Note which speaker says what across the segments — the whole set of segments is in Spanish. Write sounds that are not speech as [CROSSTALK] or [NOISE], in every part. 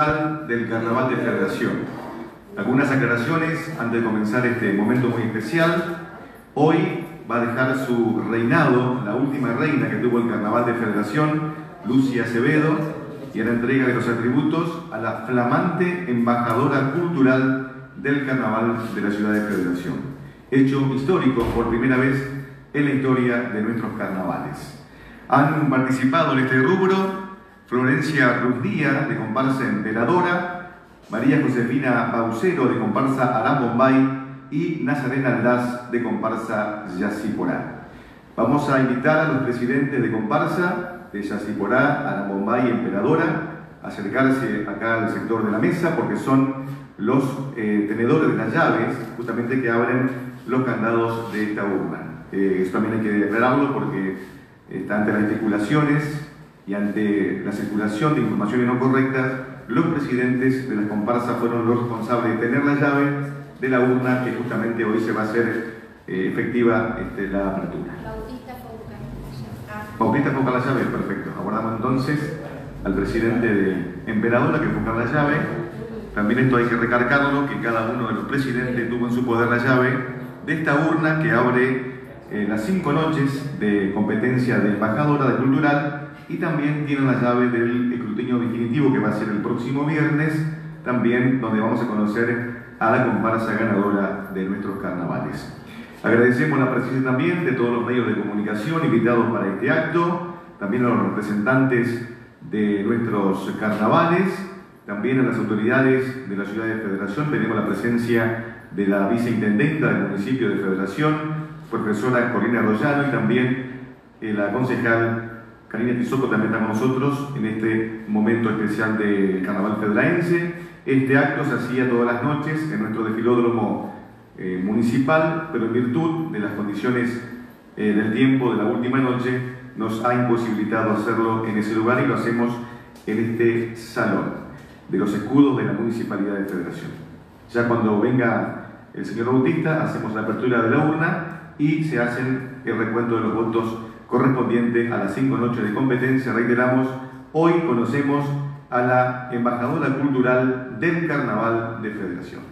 Speaker 1: del Carnaval de Federación. Algunas aclaraciones antes de comenzar este momento muy especial. Hoy va a dejar su reinado, la última reina que tuvo el Carnaval de Federación, Lucia Acevedo, y a la entrega de los atributos a la flamante embajadora cultural del Carnaval de la Ciudad de Federación. Hecho histórico por primera vez en la historia de nuestros carnavales. Han participado en este rubro Florencia Rudía, de comparsa Emperadora, María Josefina Baucero, de comparsa Arán Bombay, y Nazarena Aldaz, de comparsa Yaciporá. Vamos a invitar a los presidentes de comparsa de Yaciporá, Arán Bombay y Emperadora a acercarse acá al sector de la mesa porque son los eh, tenedores de las llaves justamente que abren los candados de esta urna. Eh, eso también hay que aclararlo porque está ante las articulaciones y ante la circulación de informaciones no correctas, los presidentes de las comparsas fueron los responsables de tener la llave de la urna que justamente hoy se va a hacer eh, efectiva este, la apertura. Bautista Bautista fue la llave, perfecto. Aguardamos entonces al presidente de Emperadora que fue la llave. También esto hay que recargarlo, que cada uno de los presidentes tuvo en su poder la llave de esta urna que abre eh, las cinco noches de competencia de embajadora de cultural y también tienen la llave del escrutinio definitivo que va a ser el próximo viernes, también donde vamos a conocer a la comparsa ganadora de nuestros carnavales. Agradecemos la presencia también de todos los medios de comunicación invitados para este acto, también a los representantes de nuestros carnavales, también a las autoridades de la ciudad de Federación. Tenemos la presencia de la viceintendenta del municipio de Federación, profesora Corina Rollano, y también eh, la concejal Karina Tizoco también está con nosotros en este momento especial del Carnaval Federaense. Este acto se hacía todas las noches en nuestro desfilódromo eh, municipal, pero en virtud de las condiciones eh, del tiempo de la última noche, nos ha imposibilitado hacerlo en ese lugar y lo hacemos en este salón de los escudos de la Municipalidad de Federación. Ya cuando venga el señor Bautista, hacemos la apertura de la urna y se hacen el recuento de los votos correspondiente a las cinco noches de competencia. Reiteramos, hoy conocemos a la embajadora cultural del Carnaval de Federación.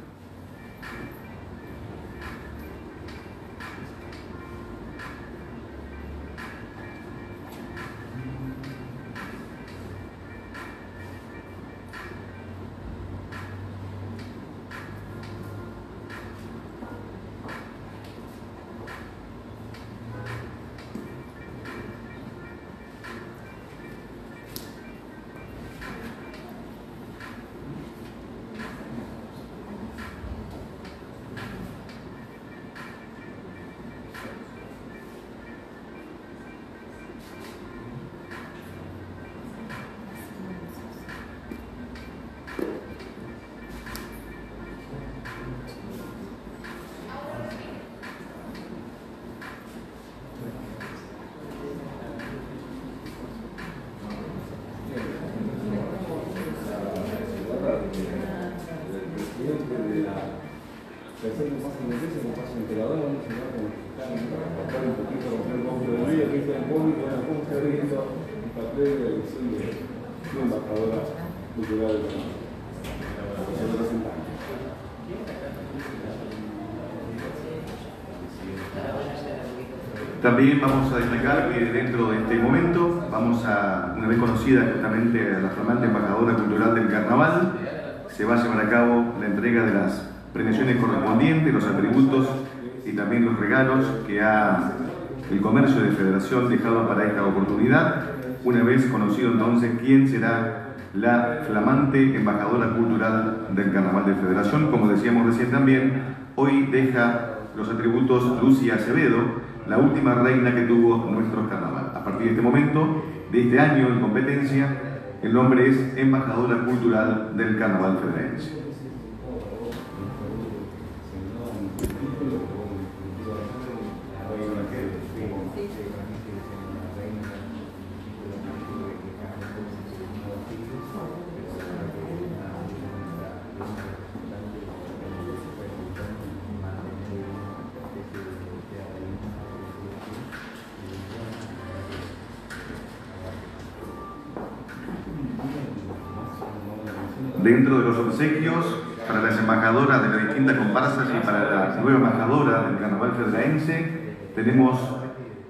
Speaker 1: También vamos a destacar que dentro de este momento vamos a, una vez conocida justamente la flamante embajadora cultural del carnaval, se va a llevar a cabo la entrega de las premiaciones correspondientes, los atributos y también los regalos que ha el comercio de federación dejado para esta oportunidad, una vez conocido entonces quién será la flamante embajadora cultural del Carnaval de Federación. Como decíamos recién también, hoy deja los atributos Lucia Acevedo, la última reina que tuvo nuestro carnaval. A partir de este momento, de este año en competencia, el nombre es embajadora cultural del Carnaval Federense. Comparsas y para la nueva embajadora del Carnaval Federaense, tenemos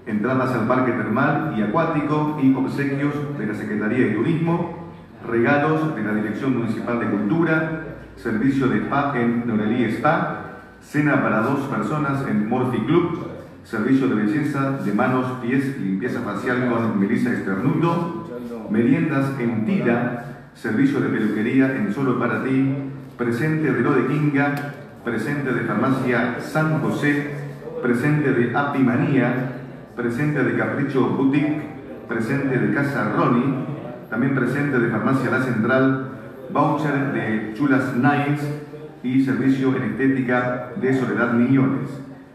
Speaker 1: entradas al parque termal y acuático y obsequios de la Secretaría de Turismo, regalos de la Dirección Municipal de Cultura, servicio de spa en Norelí Spa, cena para dos personas en Morphy Club, servicio de belleza de manos, pies y limpieza facial con Melissa Esternuto, meriendas en Tila, servicio de peluquería en Solo para ti, presente de Lo de Kinga, presente de Farmacia San José, presente de Apimanía, presente de Capricho Boutique, presente de Casa Ronnie, también presente de Farmacia La Central, voucher de Chulas Nights y servicio en estética de Soledad Millones.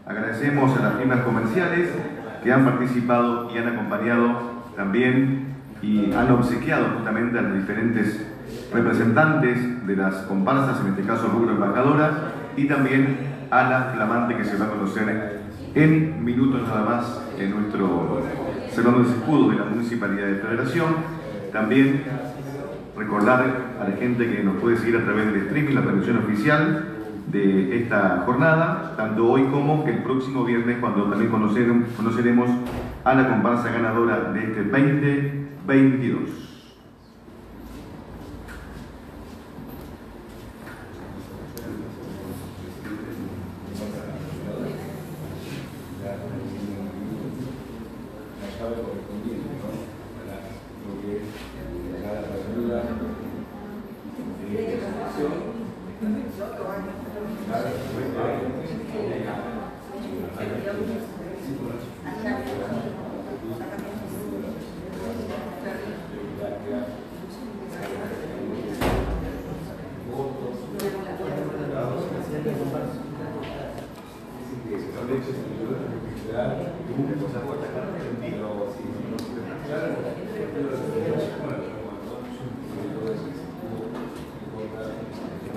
Speaker 1: Agradecemos a las firmas comerciales que han participado y han acompañado también y han obsequiado justamente a los diferentes representantes de las comparsas, en este caso Rubro Embajadora, y también a la flamante que se va a conocer en minutos nada más en nuestro Salón de de la Municipalidad de Federación. También recordar a la gente que nos puede seguir a través del streaming, la transmisión oficial de esta jornada, tanto hoy como el próximo viernes, cuando también conoceremos a la comparsa ganadora de este 2022.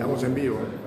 Speaker 2: Estamos en vivo.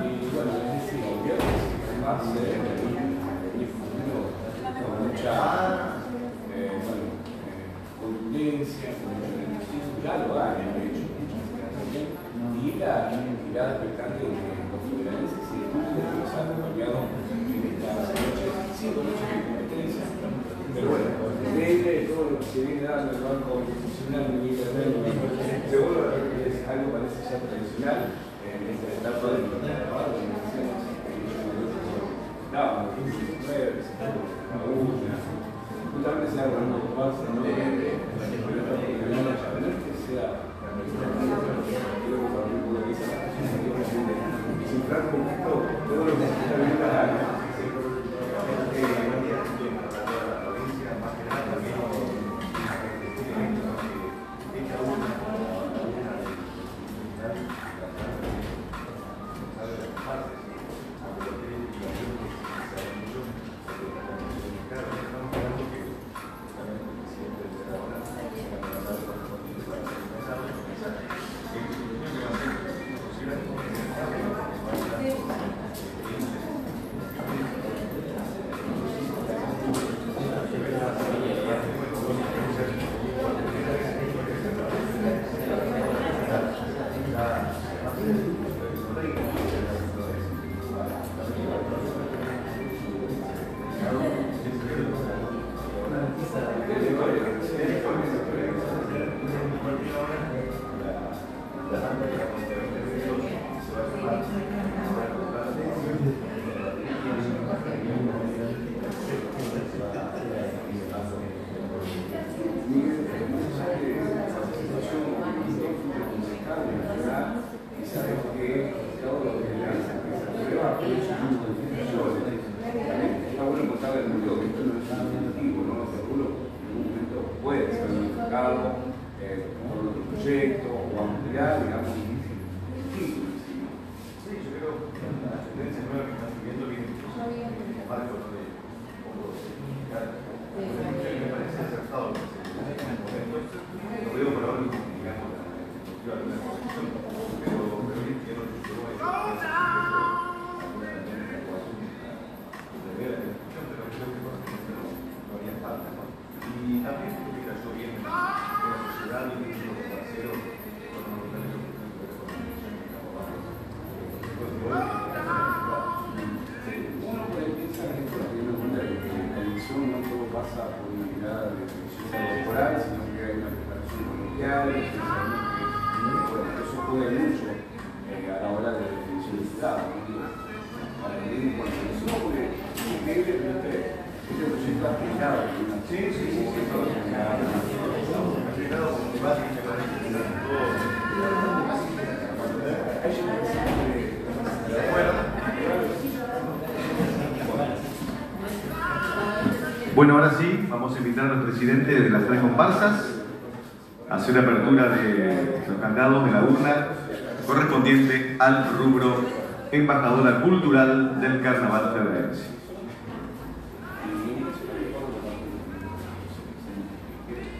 Speaker 3: Y bueno, es decir, en base en mi futuro con mucha eh,
Speaker 2: bueno, eh, contundencia, con mucho energía, ya lo han hecho muchas también, y
Speaker 3: la identidad expectante de los liberales y de los han cambiado en estas noches, sin mucha competencia. Pero bueno, desde todo lo que se viene dando
Speaker 2: el Banco Constitucional, el Ministerio seguro que es algo parece ya tradicional. Thank you. Bueno, ahora sí, vamos a invitar al presidente de las tres comparsas a hacer la apertura de los candados de la urna correspondiente al rubro embajadora cultural del Carnaval Federense. De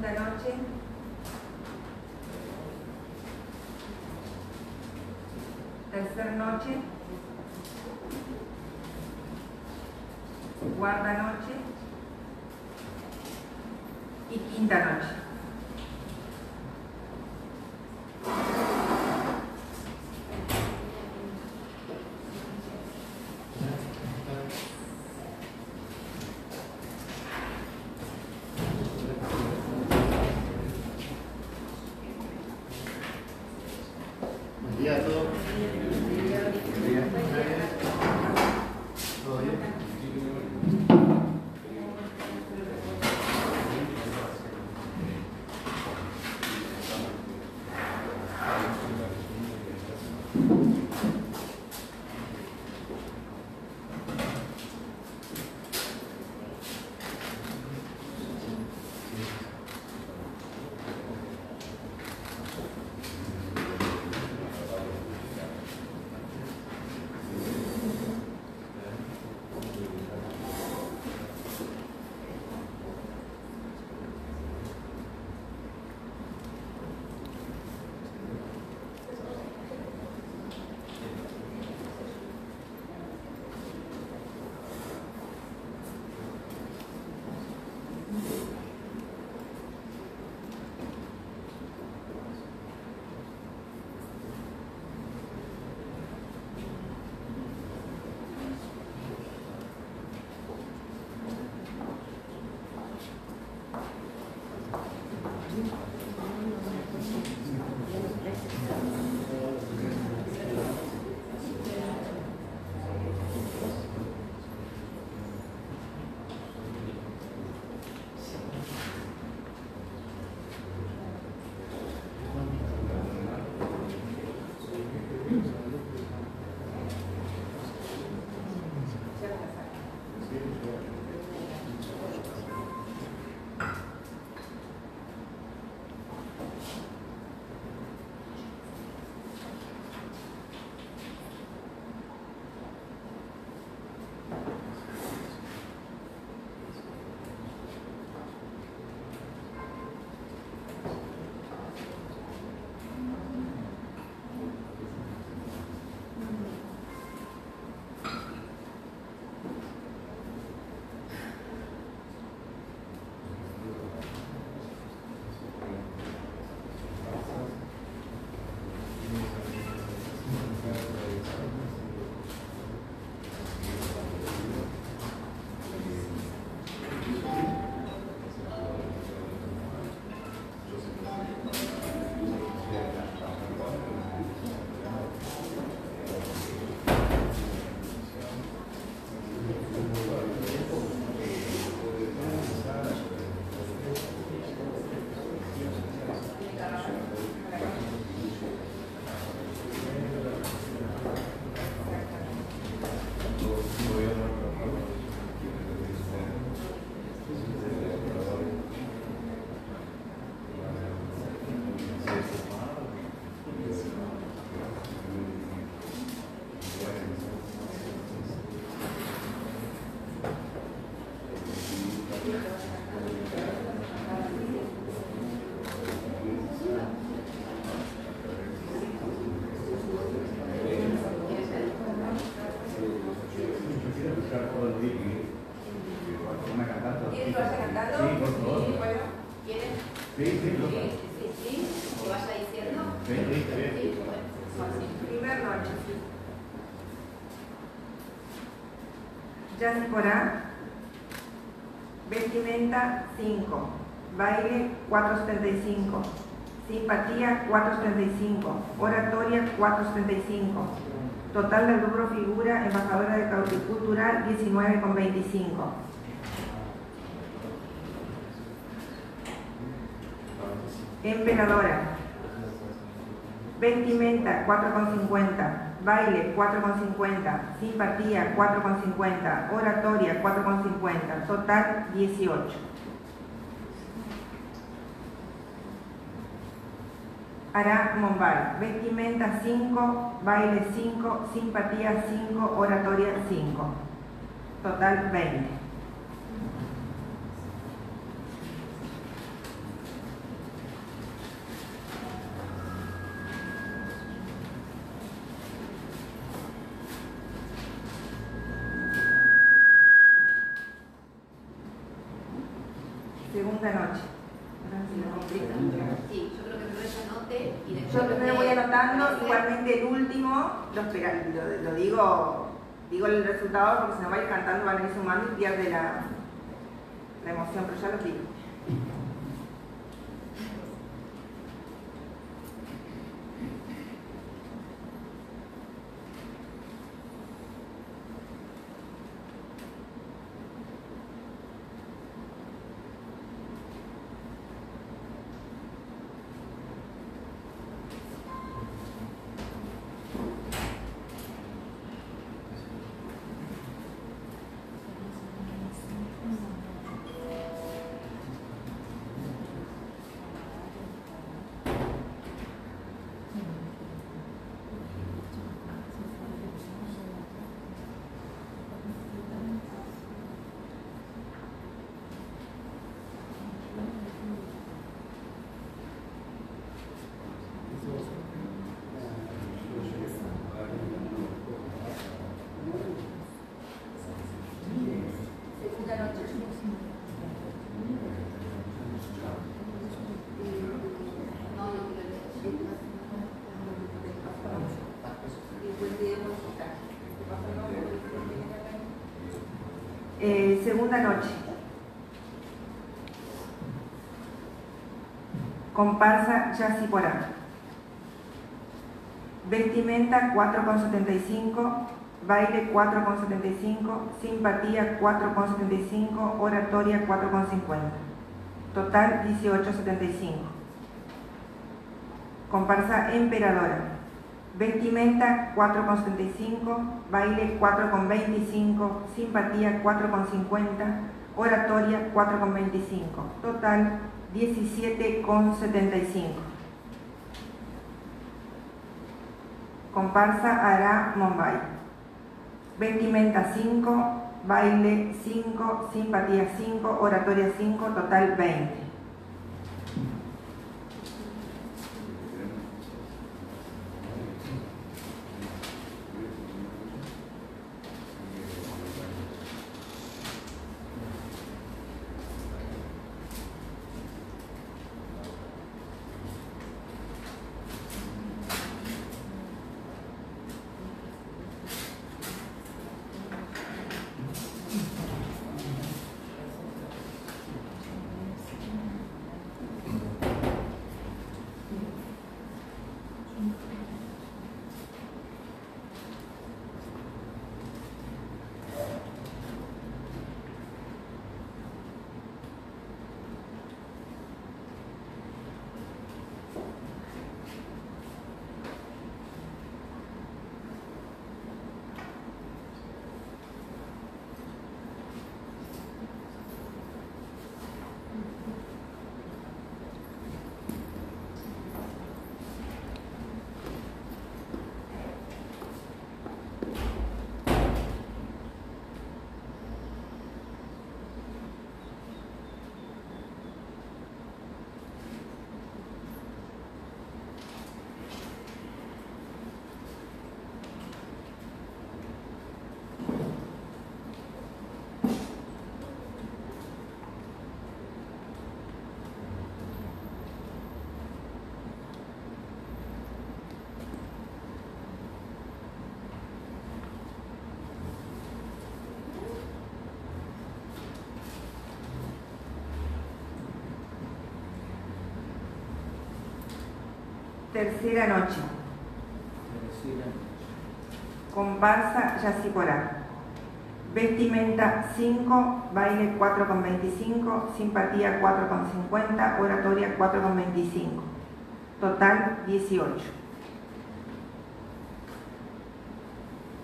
Speaker 4: Segunda noche. Tercera noche. Yacyporá. Vestimenta 5. Baile 475. Simpatía 475. Oratoria 475. Total del rubro figura embajadora de cultural 19,25. Emperadora. Vestimenta 4,50, baile 4,50, simpatía 4,50, oratoria 4,50, total 18. Hará Mumbai, vestimenta 5, baile 5, simpatía 5, oratoria 5, total 20. Segunda noche.
Speaker 5: Sí, yo creo que primero ya anote y después.
Speaker 4: Yo primero voy anotando, igualmente el último, lo, lo, lo digo, digo el resultado porque si no va a ir cantando, van a ir sumando y pierde la, la emoción, pero ya lo digo.
Speaker 5: Segunda noche. No, no quiero leer.
Speaker 4: Eh, segunda noche. Comparsa Yacyporá. Vestimenta 4,75, baile 4,75, simpatía 4,75, oratoria 4,50. Total 18,75. Comparsa Emperadora. Vestimenta 4,75, baile 4,25, simpatía 4,50, oratoria 4,25. Total 17,75. Comparsa hará Mumbai. Vestimenta 5, baile 5, simpatía 5, oratoria 5, total 20. Tercera noche. Comparsa Yaciporá. Vestimenta 5, baile 4,25, simpatía 4,50, oratoria 4,25. Total 18.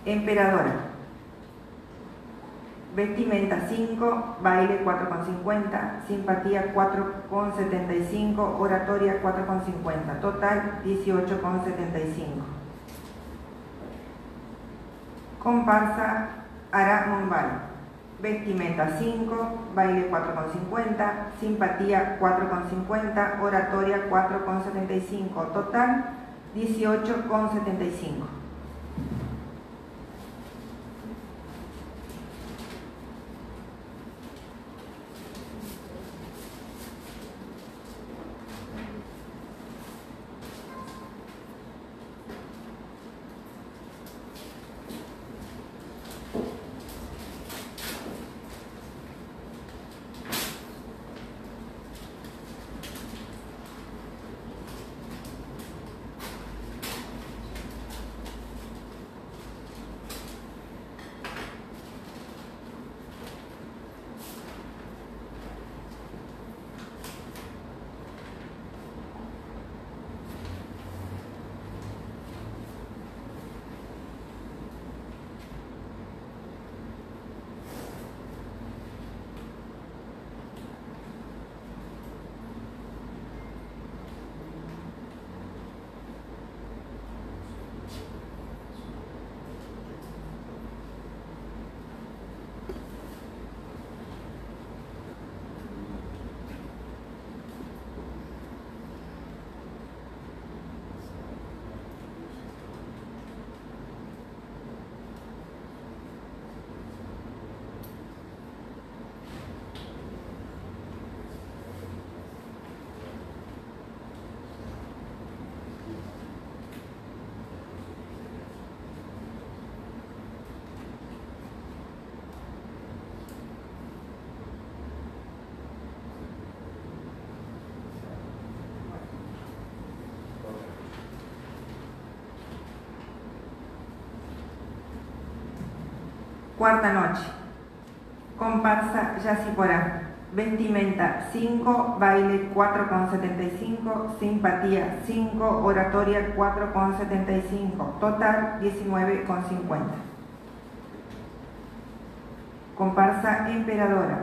Speaker 4: Emperadora. Vestimenta 5, baile 4,50, simpatía 4,75, oratoria 4,50. Total 18,75. Comparsa Ara Mumbai. Vestimenta 5, baile 4,50, simpatía 4,50, oratoria 4,75. Total 18,75. Cuarta noche. Comparsa Yaciporá. Vestimenta 5, baile 4,75, simpatía 5, oratoria 4,75, total 19,50. Comparsa Emperadora.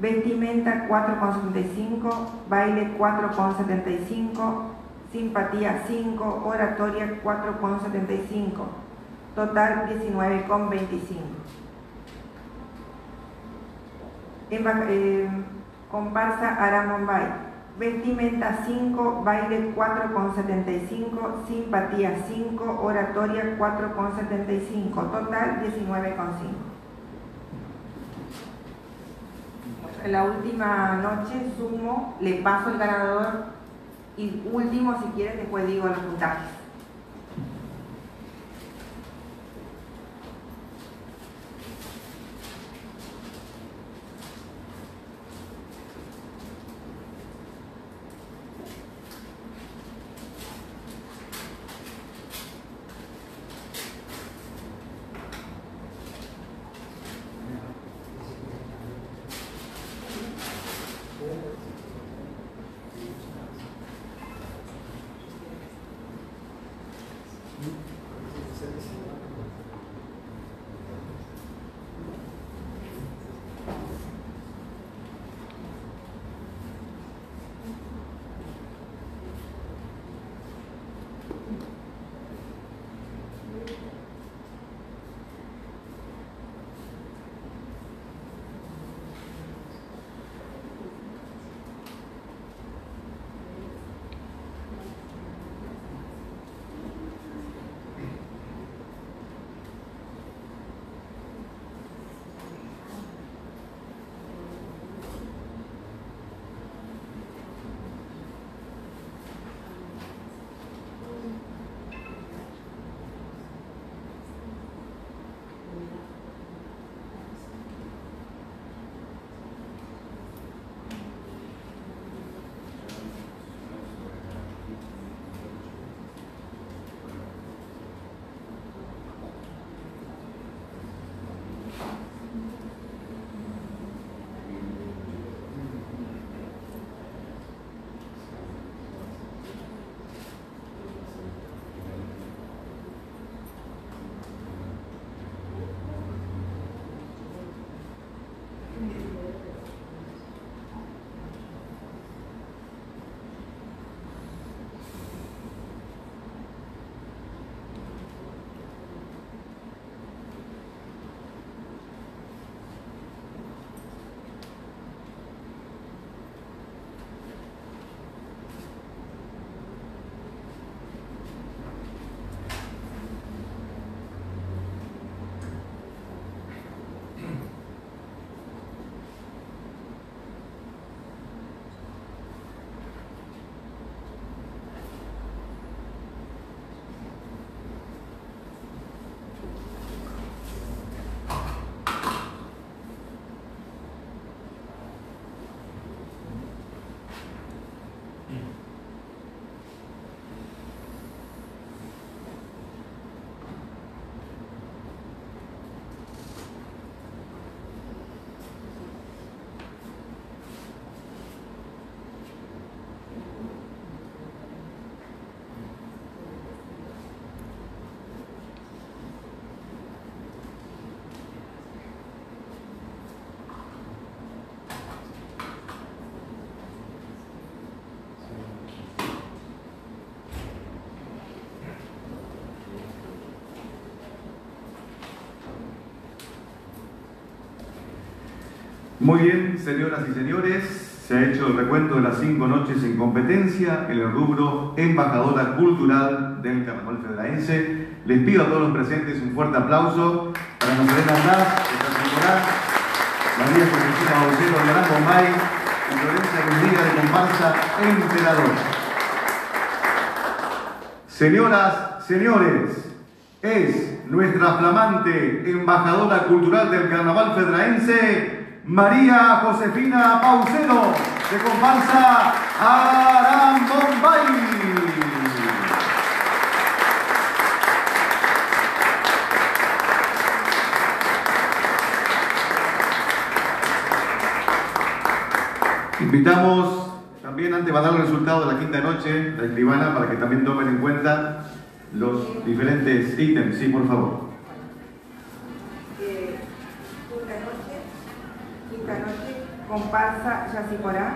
Speaker 4: Vestimenta 4,75, baile 4,75, simpatía 5, oratoria 4,75, total 19,25. Eh, comparsa Ara Mumbai. Vestimenta 5, baile 4,75, simpatía 5, oratoria 4,75, total 19,5. En la última noche sumo, le paso el ganador y último, si quieres, después digo los puntajes.
Speaker 1: Muy bien, señoras y señores, se ha hecho el recuento de las cinco noches en competencia en el rubro Embajadora Cultural del Carnaval Federaense. Les pido a todos los presentes un fuerte aplauso para Nazarena Blas, María Josefina Baucero de Bombay y Florencia Gundía de Comparsa Emperador. Señoras, señores, es nuestra flamante embajadora cultural del Carnaval Federaense, María Josefina Paucero, de comparsa Aram Bombay. Invitamos también, antes va a dar el resultado de la quinta noche, la escribana, para que también tomen en cuenta los diferentes ítems. Sí, por favor.
Speaker 4: Comparsa Yaciporá,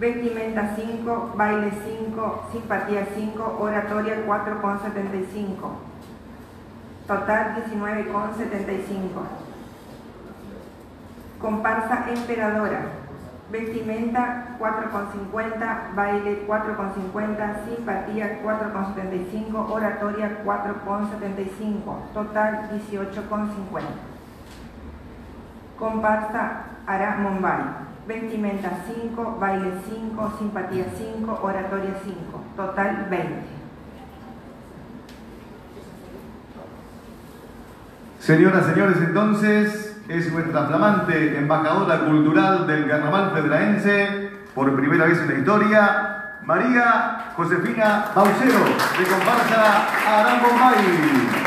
Speaker 4: vestimenta 5, baile 5, simpatía 5, oratoria 4,75. Total 19,75. Comparsa emperadora, vestimenta 4,50, baile 4,50, simpatía 4,75, oratoria 4,75, total 18,50. Comparsa Ara Mumbai, vestimenta 5, baile 5, simpatía 5, oratoria 5, total 20.
Speaker 1: Señoras, señores, entonces es nuestra flamante embajadora cultural del Carnaval Federaense, por primera vez en la historia, María Josefina Baucero, de comparsa Arán Bombay.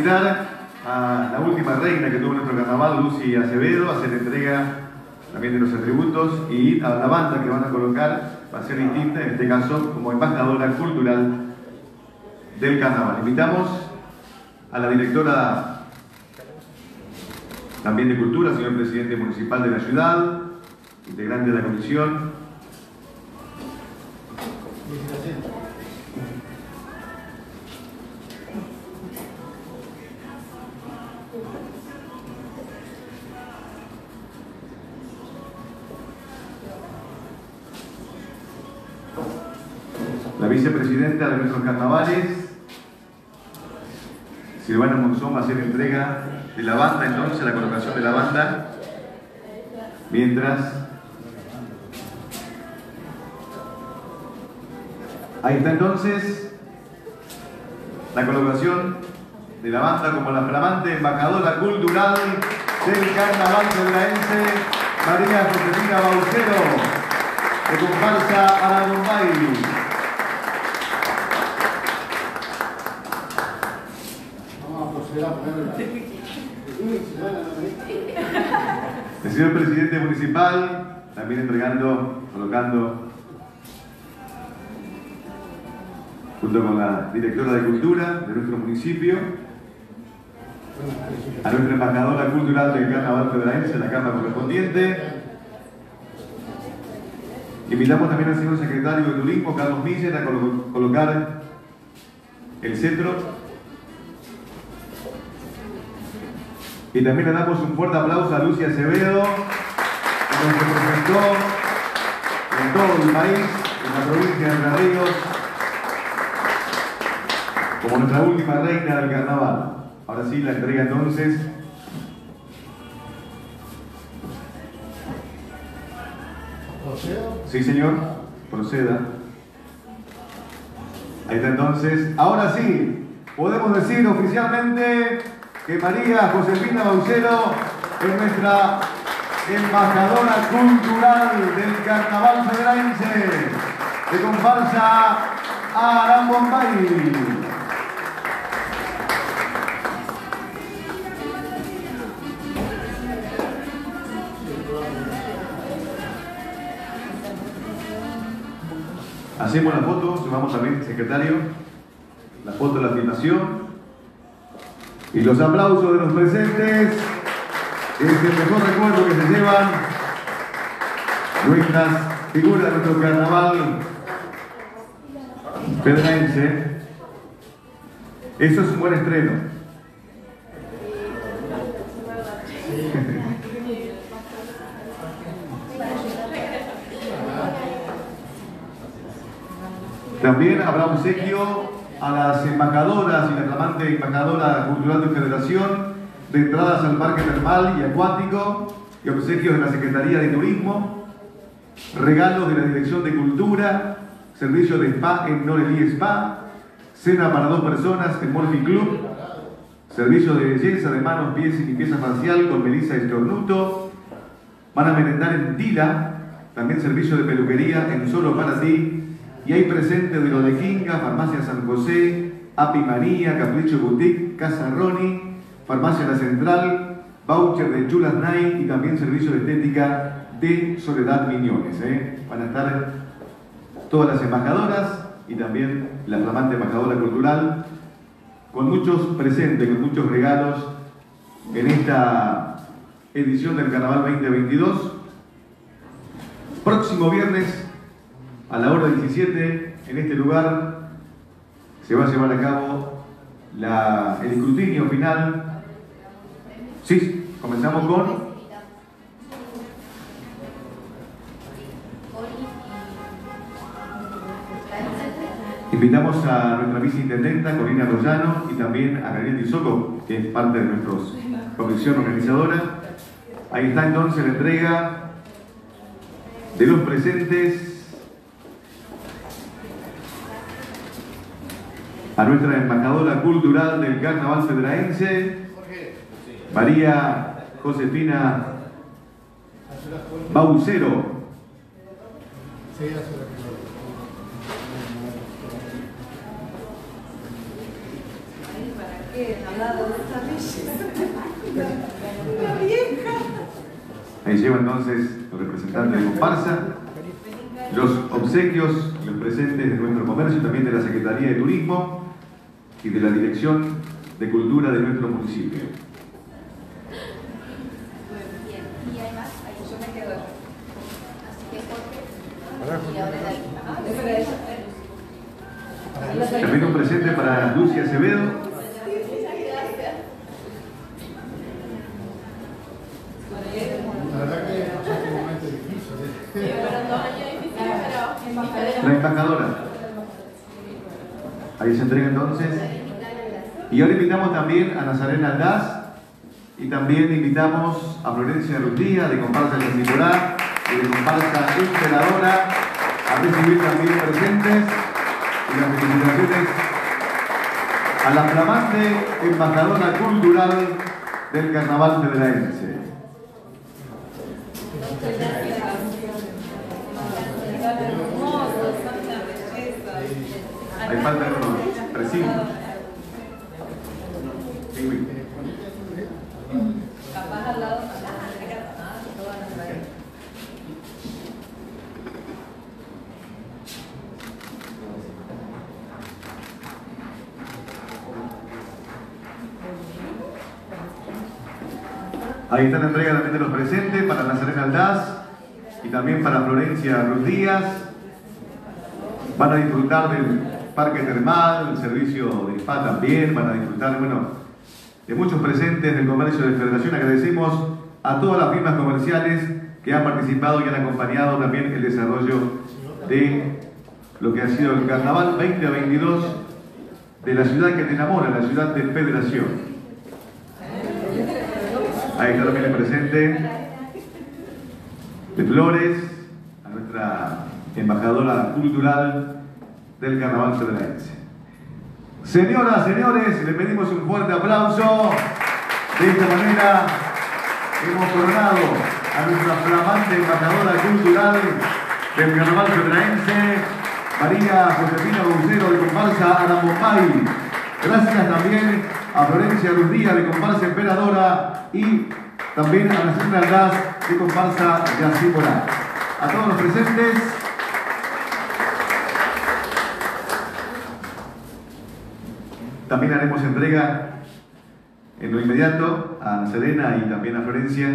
Speaker 1: Invitar a la última reina que tuvo nuestro carnaval, Lucy Acevedo, a hacer entrega también de los atributos y a la banda que van a colocar va a ser distinta, en este caso como embajadora cultural del carnaval. Invitamos a la directora también de Cultura, señor presidente municipal de la ciudad, integrante de la comisión, Entrega de la banda, entonces, la colocación de la banda, mientras ahí está entonces la colocación de la banda como la flamante embajadora cultural del carnaval federaense, María Josefina Baucero, de comparsa Aragombay.
Speaker 2: Vamos a proceder a ponerle
Speaker 1: El señor presidente municipal también entregando, colocando, junto con la directora de cultura de nuestro municipio, a nuestra embajadora cultural del Carnaval Federaense, la Cámara correspondiente. Invitamos también al señor secretario de Turismo, Carlos Miller, a colo- colocar el centro. Y también le damos un fuerte aplauso a Lucia Acevedo, que nos representó en todo el país, en la provincia de Entre Ríos, como nuestra última reina del carnaval. Ahora sí, la entrega entonces. Sí, señor, proceda. Ahí está entonces. Ahora sí, podemos decir oficialmente que María Josefina Baucero es nuestra embajadora cultural del Carnaval Federaense de comparsa Arán Bombay. Hacemos la foto, sumamos también, secretario, la foto de la filmación. Y los aplausos de los presentes es el mejor recuerdo que se llevan nuestras figuras de nuestro carnaval pedraense. Eso es un buen estreno. [LAUGHS] También habrá obsequio a las embajadoras y la flamante embajadora cultural de Federación de entradas al parque termal y acuático y obsequios de la Secretaría de Turismo, regalos de la Dirección de Cultura, servicio de spa en Norelí Spa, cena para dos personas en Morphy Club, servicio de belleza de manos, pies y limpieza facial con Melissa Estornuto, van a merendar en Tila, también servicio de peluquería en Solo para ti, y hay presentes de lo de Kinga, Farmacia San José, Api María, Capricho Boutique, Casa Roni, Farmacia La Central, voucher de Chulas Night y también servicio de estética de Soledad Miñones. ¿eh? Van a estar todas las embajadoras y también la flamante embajadora cultural con muchos presentes, con muchos regalos en esta edición del Carnaval 2022. Próximo viernes a la hora 17, en este lugar, se va a llevar a cabo el escrutinio final. Sí, comenzamos con... Invitamos a nuestra viceintendenta Corina Rollano y también a Gabriel Tizoco, que es parte de nuestra comisión organizadora. Ahí está entonces la entrega de los presentes a nuestra embajadora cultural del Carnaval Federaense, María Josefina Baucero. Ahí lleva entonces los representantes de comparsa, los obsequios, los presentes de nuestro comercio, también de la Secretaría de Turismo y de la Dirección de Cultura de nuestro municipio. También un presente para Lucia Acevedo.
Speaker 2: La verdad
Speaker 1: embajadora. Ahí se entrega entonces. Y ahora invitamos también a Nazarena Aldaz y también invitamos a Florencia Rutía de Comparsa El Titular y de Comparsa Emperadora a recibir también presentes y las felicitaciones a la flamante embajadora cultural del Carnaval Federaense. Hay falta precintos. Sí, güey. Ahí está la entrega también de los presentes para Nazarena Aldaz y también para Florencia Ruiz Díaz. Van a disfrutar del parque termal, el servicio de spa también, van a disfrutar, bueno, de muchos presentes del comercio de Federación. Agradecemos a todas las firmas comerciales que han participado y han acompañado también el desarrollo de lo que ha sido el Carnaval 2022 de la ciudad que te enamora, la ciudad de Federación. Ahí está también el presente de Flores, a nuestra embajadora cultural del Carnaval Federalense. Señoras, señores, le pedimos un fuerte aplauso. De esta manera hemos coronado a nuestra flamante embajadora cultural del Carnaval Federalense, María Josefina Bucero de Comparsa Aramompay. Gracias también a Florencia Rudía de Comparsa Emperadora y también a Nación Aldaz de Comparsa Yací Morán. A todos los presentes. También haremos entrega en lo inmediato a Serena y también a Florencia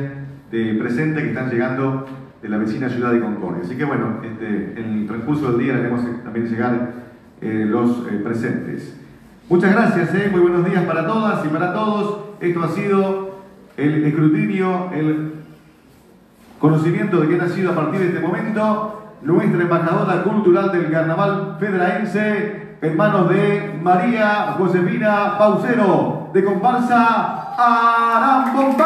Speaker 1: de presente que están llegando de la vecina ciudad de Concordia. Así que bueno, este, en el transcurso del día haremos también llegar eh, los eh, presentes. Muchas gracias, eh. muy buenos días para todas y para todos. Esto ha sido el escrutinio, el conocimiento de que ha sido a partir de este momento nuestra embajadora cultural del carnaval federaense en manos de María Josefina Paucero de comparsa Arambombay.